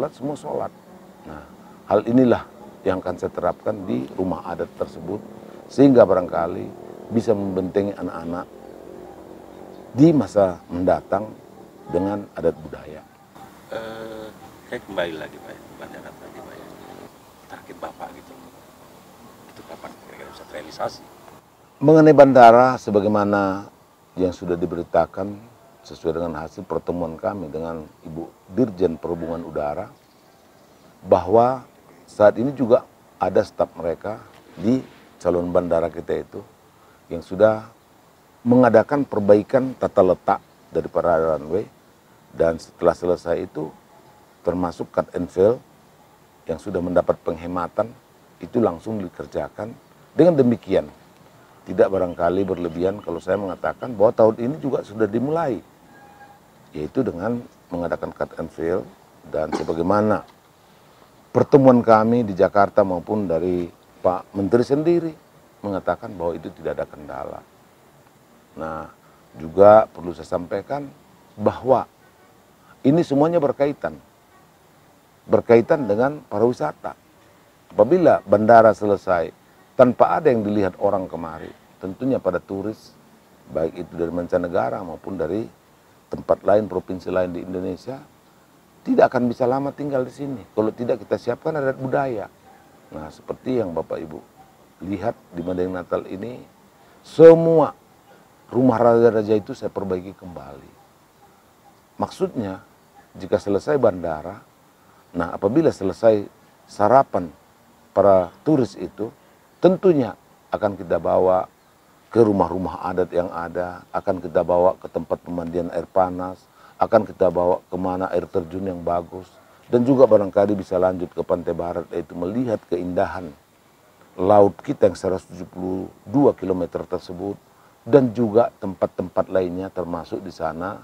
sholat semua sholat. Nah, hal inilah yang akan saya terapkan di rumah adat tersebut sehingga barangkali bisa membentengi anak-anak di masa mendatang dengan adat budaya. Eh, saya kembali lagi Pak, ya, bandara tadi Pak ya. Target Bapak gitu. Itu kapan kira-kira bisa terrealisasi? Mengenai bandara sebagaimana yang sudah diberitakan sesuai dengan hasil pertemuan kami dengan Ibu Dirjen Perhubungan Udara bahwa saat ini juga ada staf mereka di calon bandara kita itu yang sudah mengadakan perbaikan tata letak dari para runway dan setelah selesai itu termasuk cut and fill yang sudah mendapat penghematan itu langsung dikerjakan. Dengan demikian tidak barangkali berlebihan kalau saya mengatakan bahwa tahun ini juga sudah dimulai yaitu dengan mengadakan cut and fill dan sebagaimana pertemuan kami di Jakarta maupun dari Pak Menteri sendiri mengatakan bahwa itu tidak ada kendala. Nah, juga perlu saya sampaikan bahwa ini semuanya berkaitan. Berkaitan dengan pariwisata. Apabila bandara selesai tanpa ada yang dilihat orang kemari, tentunya pada turis, baik itu dari mancanegara maupun dari tempat lain, provinsi lain di Indonesia, tidak akan bisa lama tinggal di sini. Kalau tidak kita siapkan adat budaya. Nah, seperti yang Bapak Ibu lihat di Mandeng Natal ini, semua rumah raja-raja itu saya perbaiki kembali. Maksudnya, jika selesai bandara, nah apabila selesai sarapan para turis itu, tentunya akan kita bawa ke rumah-rumah adat yang ada, akan kita bawa ke tempat pemandian air panas, akan kita bawa ke mana air terjun yang bagus, dan juga barangkali bisa lanjut ke pantai barat, yaitu melihat keindahan laut kita yang 172 km tersebut, dan juga tempat-tempat lainnya termasuk di sana,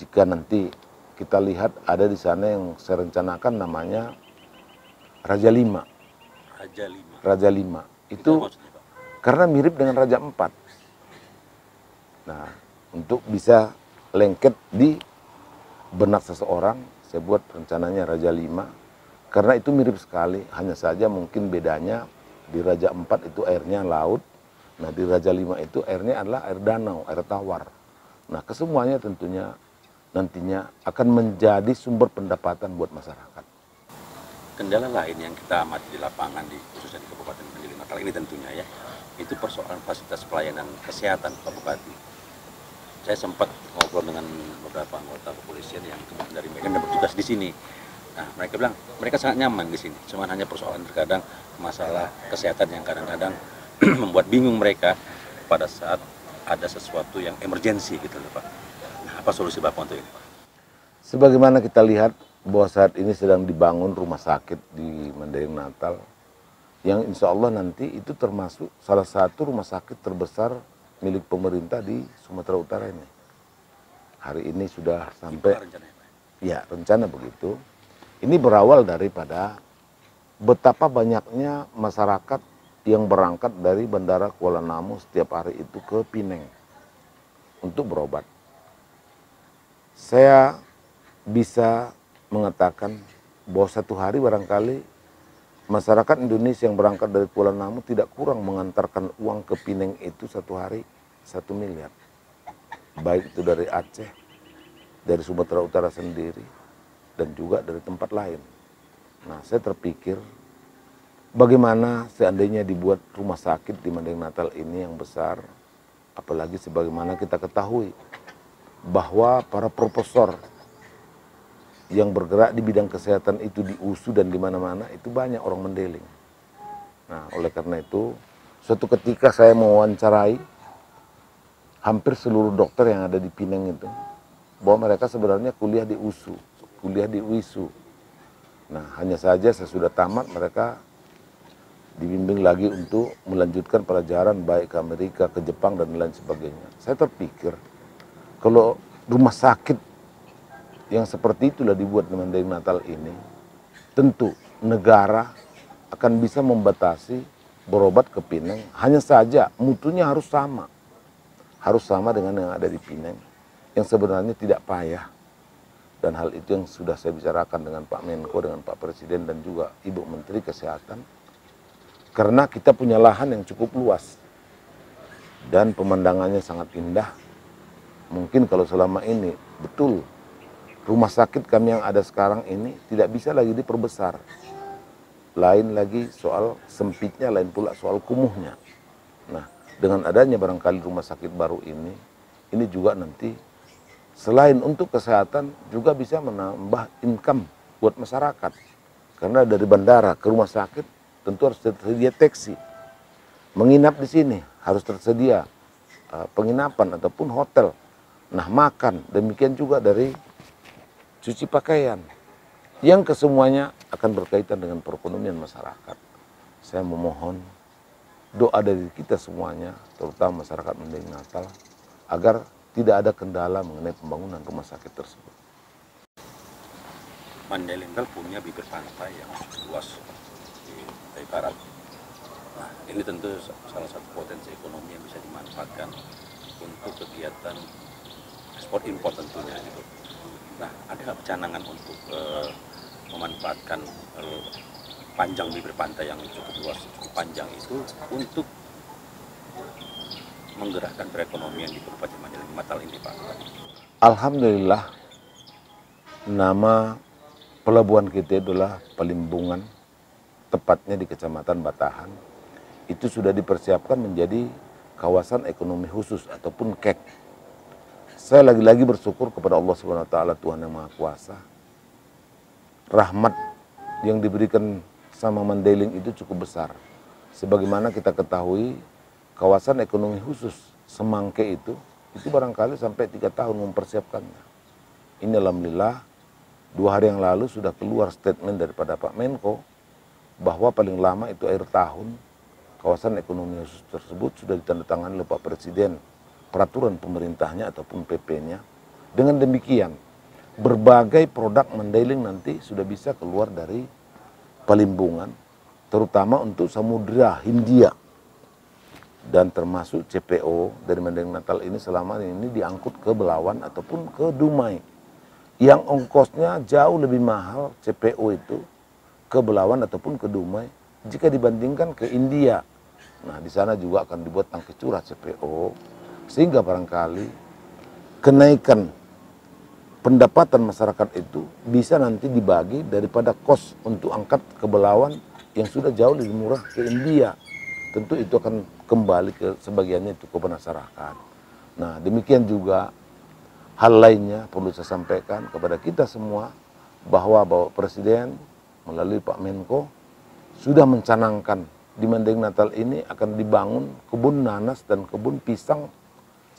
jika nanti kita lihat ada di sana yang saya rencanakan namanya Raja Lima. Raja Lima. Raja Lima. Itu karena mirip dengan Raja Empat. Nah, untuk bisa lengket di benak seseorang, saya buat rencananya Raja Lima. Karena itu mirip sekali, hanya saja mungkin bedanya di Raja Empat itu airnya laut, nah di Raja Lima itu airnya adalah air danau, air tawar. Nah, kesemuanya tentunya nantinya akan menjadi sumber pendapatan buat masyarakat. Kendala lain yang kita amati di lapangan di khususnya di Kabupaten Pendiri Natal ini tentunya ya itu persoalan fasilitas pelayanan kesehatan Pak Bupati. Saya sempat ngobrol dengan beberapa anggota kepolisian yang kemudian dari Medan dan bertugas di sini. Nah, mereka bilang mereka sangat nyaman di sini. Cuma hanya persoalan terkadang masalah kesehatan yang kadang-kadang membuat bingung mereka pada saat ada sesuatu yang emergensi gitu loh Pak. Nah, apa solusi Bapak untuk ini Pak? Sebagaimana kita lihat bahwa saat ini sedang dibangun rumah sakit di Mandailing Natal yang insya Allah nanti itu termasuk salah satu rumah sakit terbesar milik pemerintah di Sumatera Utara ini. Hari ini sudah sampai, ya rencana begitu. Ini berawal daripada betapa banyaknya masyarakat yang berangkat dari Bandara Kuala Namu setiap hari itu ke Pineng untuk berobat. Saya bisa mengatakan bahwa satu hari barangkali masyarakat Indonesia yang berangkat dari Kuala Namu tidak kurang mengantarkan uang ke Pineng itu satu hari satu miliar. Baik itu dari Aceh, dari Sumatera Utara sendiri, dan juga dari tempat lain. Nah, saya terpikir bagaimana seandainya dibuat rumah sakit di Mandeng Natal ini yang besar, apalagi sebagaimana kita ketahui bahwa para profesor yang bergerak di bidang kesehatan itu di USU dan di mana-mana itu banyak orang mendeling. Nah, oleh karena itu, suatu ketika saya mewawancarai hampir seluruh dokter yang ada di Pineng itu, bahwa mereka sebenarnya kuliah di USU, kuliah di UISU. Nah, hanya saja saya sudah tamat, mereka dibimbing lagi untuk melanjutkan pelajaran baik ke Amerika, ke Jepang, dan lain sebagainya. Saya terpikir, kalau rumah sakit yang seperti itulah dibuat dengan dari Natal ini, tentu negara akan bisa membatasi berobat ke Pineng. Hanya saja mutunya harus sama. Harus sama dengan yang ada di Pineng. Yang sebenarnya tidak payah. dan hal itu yang sudah saya bicarakan dengan Pak Menko, dengan Pak Presiden dan juga Ibu Menteri Kesehatan. Karena kita punya lahan yang cukup luas dan pemandangannya sangat indah. Mungkin kalau selama ini betul rumah sakit kami yang ada sekarang ini tidak bisa lagi diperbesar. Lain lagi soal sempitnya, lain pula soal kumuhnya. Nah, dengan adanya barangkali rumah sakit baru ini, ini juga nanti selain untuk kesehatan juga bisa menambah income buat masyarakat. Karena dari bandara ke rumah sakit tentu harus tersedia taksi. Menginap di sini harus tersedia uh, penginapan ataupun hotel. Nah makan demikian juga dari cuci pakaian. Yang kesemuanya akan berkaitan dengan perekonomian masyarakat. Saya memohon doa dari kita semuanya, terutama masyarakat Mending Natal, agar tidak ada kendala mengenai pembangunan rumah sakit tersebut. Mandalika punya bibir pantai yang luas di barat. Nah, ini tentu salah satu potensi ekonomi yang bisa dimanfaatkan untuk kegiatan ekspor impor tentunya. Gitu. Nah, ada nggak pencanangan untuk uh, memanfaatkan uh, panjang bibir pantai yang cukup luas, cukup panjang itu untuk menggerakkan perekonomian di Kabupaten Majalengka Matal ini Pak? Alhamdulillah nama pelabuhan kita adalah Pelimbungan tepatnya di Kecamatan Batahan itu sudah dipersiapkan menjadi kawasan ekonomi khusus ataupun KEK. Saya lagi-lagi bersyukur kepada Allah Subhanahu wa taala Tuhan yang Maha Kuasa. Rahmat yang diberikan sama Mandailing itu cukup besar. Sebagaimana kita ketahui kawasan ekonomi khusus Semangke itu, itu barangkali sampai tiga tahun mempersiapkannya. Ini Alhamdulillah, dua hari yang lalu sudah keluar statement daripada Pak Menko, bahwa paling lama itu akhir tahun, kawasan ekonomi khusus tersebut sudah ditandatangani oleh Pak Presiden, peraturan pemerintahnya ataupun PP-nya. Dengan demikian, berbagai produk Mandailing nanti sudah bisa keluar dari Palimbungan, terutama untuk Samudra Hindia dan termasuk CPO dari Mendeng Natal ini selama ini diangkut ke Belawan ataupun ke Dumai. Yang ongkosnya jauh lebih mahal CPO itu ke Belawan ataupun ke Dumai jika dibandingkan ke India. Nah, di sana juga akan dibuat tangki curah CPO sehingga barangkali kenaikan pendapatan masyarakat itu bisa nanti dibagi daripada kos untuk angkat ke Belawan yang sudah jauh lebih murah ke India. Tentu itu akan kembali ke sebagiannya itu ke masyarakat. Nah demikian juga hal lainnya perlu saya sampaikan kepada kita semua bahwa Bapak Presiden melalui Pak Menko sudah mencanangkan di Mendeng Natal ini akan dibangun kebun nanas dan kebun pisang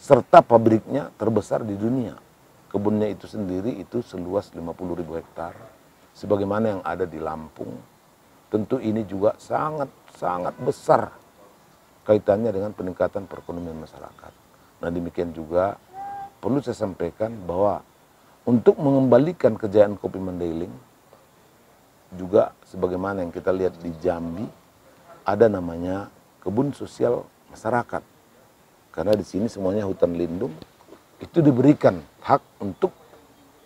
serta pabriknya terbesar di dunia. Kebunnya itu sendiri itu seluas 50 ribu hektar sebagaimana yang ada di Lampung. Tentu ini juga sangat sangat besar kaitannya dengan peningkatan perekonomian masyarakat. Nah demikian juga perlu saya sampaikan bahwa untuk mengembalikan kejayaan kopi Mandailing juga sebagaimana yang kita lihat di Jambi ada namanya kebun sosial masyarakat karena di sini semuanya hutan lindung itu diberikan hak untuk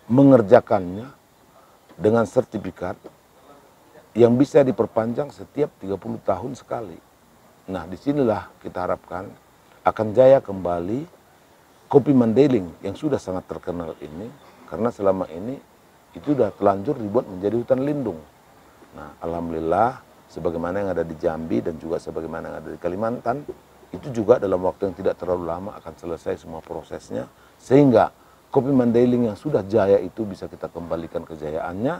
mengerjakannya dengan sertifikat yang bisa diperpanjang setiap 30 tahun sekali. Nah di sinilah kita harapkan akan jaya kembali kopi Mandailing yang sudah sangat terkenal ini karena selama ini itu sudah telanjur dibuat menjadi hutan lindung. Nah Alhamdulillah sebagaimana yang ada di Jambi dan juga sebagaimana yang ada di Kalimantan itu juga dalam waktu yang tidak terlalu lama akan selesai semua prosesnya sehingga kopi Mandailing yang sudah jaya itu bisa kita kembalikan kejayaannya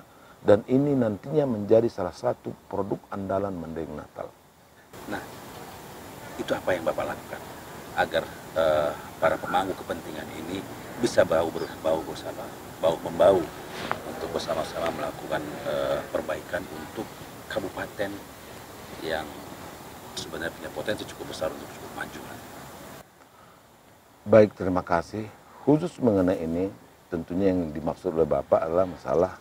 dan ini nantinya menjadi salah satu produk andalan Mandailing Natal. Nah, itu apa yang Bapak lakukan agar uh, para pemangku kepentingan ini bisa bau berbau bersama, bau membau untuk bersama-sama melakukan uh, perbaikan untuk kabupaten yang sebenarnya punya potensi cukup besar untuk cukup maju. Baik, terima kasih. Khusus mengenai ini, tentunya yang dimaksud oleh Bapak adalah masalah